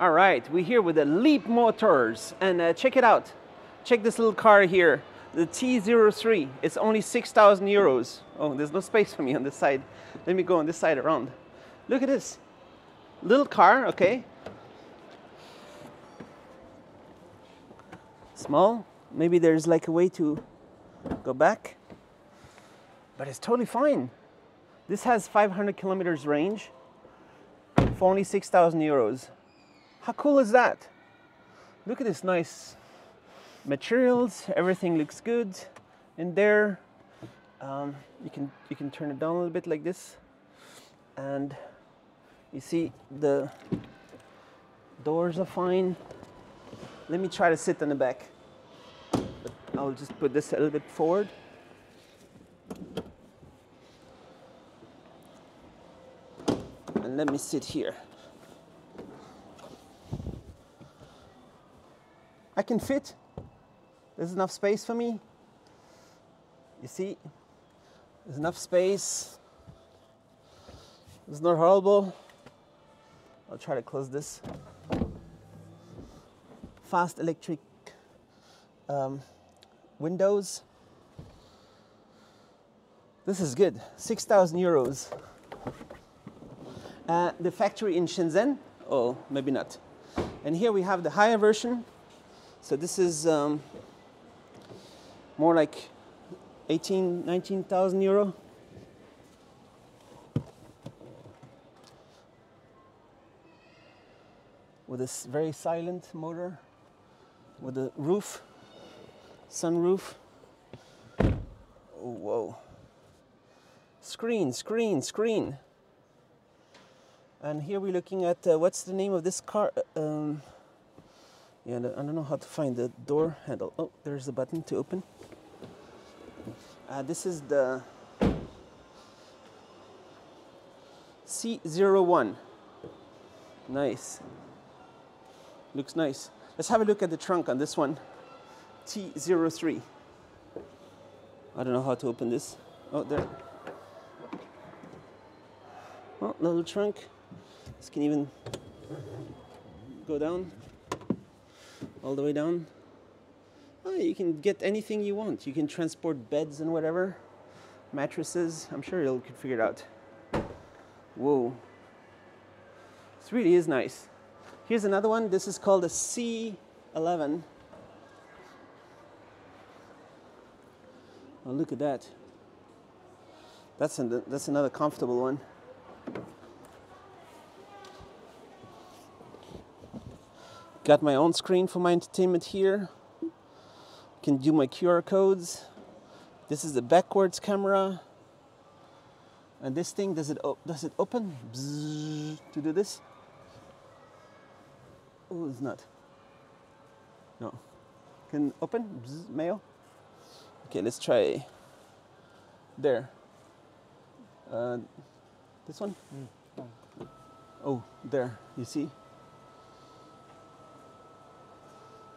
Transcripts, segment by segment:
All right, we're here with the Leapmotors, and uh, check it out. Check this little car here, the T03. It's only 6,000 euros. Oh, there's no space for me on this side. Let me go on this side around. Look at this. Little car, okay. Small. Maybe there's like a way to go back. But it's totally fine. This has 500 kilometers range for only 6,000 euros. How cool is that? Look at this nice materials. Everything looks good in there. Um, you can you can turn it down a little bit like this, and you see the doors are fine. Let me try to sit in the back. But I'll just put this a little bit forward. And let me sit here. I can fit. There's enough space for me. You see, there's enough space. It's not horrible. I'll try to close this. Fast electric um, windows. This is good. 6,000 euros. Uh, the factory in Shenzhen. Oh, maybe not. And here we have the higher version so this is um, more like 18, 19,000 euro. With this very silent motor, with a roof, sunroof. Oh, whoa. Screen, screen, screen. And here we're looking at uh, what's the name of this car? Uh, um, yeah, I don't know how to find the door handle. Oh, there's the button to open. Uh, this is the C01. Nice. Looks nice. Let's have a look at the trunk on this one. T03. I don't know how to open this. Oh, there. Oh, little trunk. This can even go down all the way down. Oh, you can get anything you want. You can transport beds and whatever, mattresses. I'm sure you'll could figure it out. Whoa. This really is nice. Here's another one. This is called a C11. Oh, look at that. That's, an, that's another comfortable one. Got my own screen for my entertainment here. Can do my QR codes. This is the backwards camera. And this thing, does it, does it open Bzzz, to do this? Oh, it's not. No. Can open? Bzzz, mail? Okay, let's try there. Uh, this one? Mm. Oh, there. You see?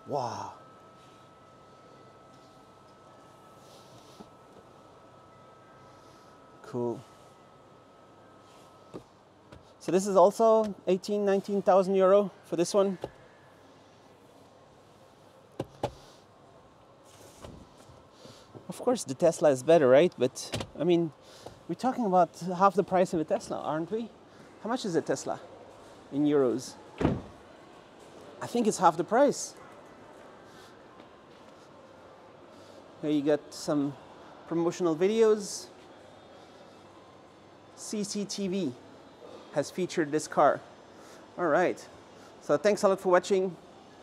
Wow. Cool. So this is also 18, 19,000 euro for this one. Of course the Tesla is better, right? But I mean, we're talking about half the price of a Tesla, aren't we? How much is a Tesla in euros? I think it's half the price. Here you get some promotional videos. CCTV has featured this car. All right. So thanks a lot for watching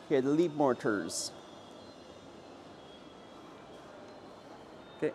here the Leapmotors. Okay.